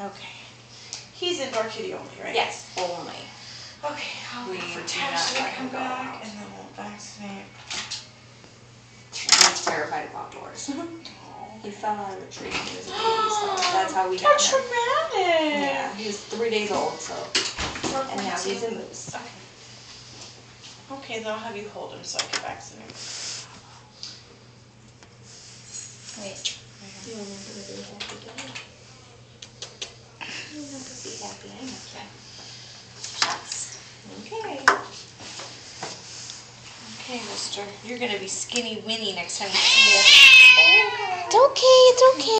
Okay. He's indoor kitty only, right? Yes, only. Okay, I'll We wait for do Tash to come back out. and then we'll vaccinate. He's terrified of outdoors. He fell out of a tree he was a baby, so that's how we got How him. traumatic. Yeah, he was three days old, so, and now he's a moose. Okay. Okay, then I'll have you hold him so I can vaccinate. Wait. You remember to happy, don't you? To be happy, I know. Shots. Okay. Okay, mister. You're gonna be skinny Winnie next time you see us. It's okay, it's okay.